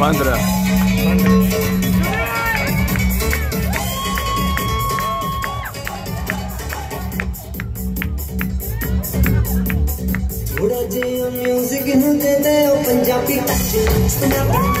पंद्रह ਥੋੜਾ ਜਿਹਾ 뮤직 ਨੂੰ ਦੇ ਦੇ ਉਹ ਪੰਜਾਬੀ ਟੱਚ ਅੰਗਰੇਜ਼ੀ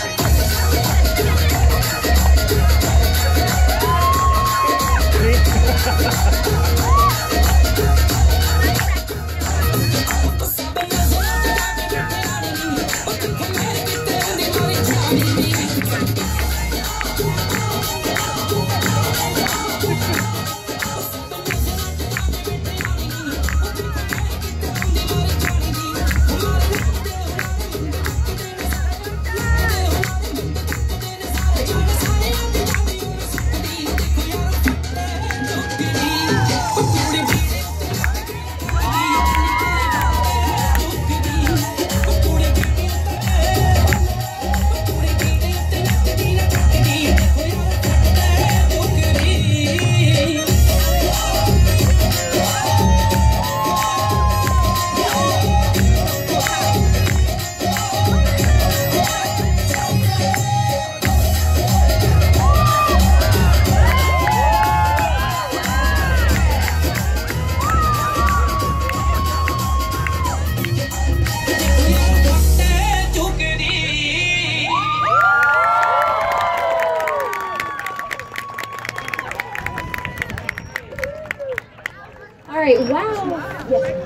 great. Wow. Yes.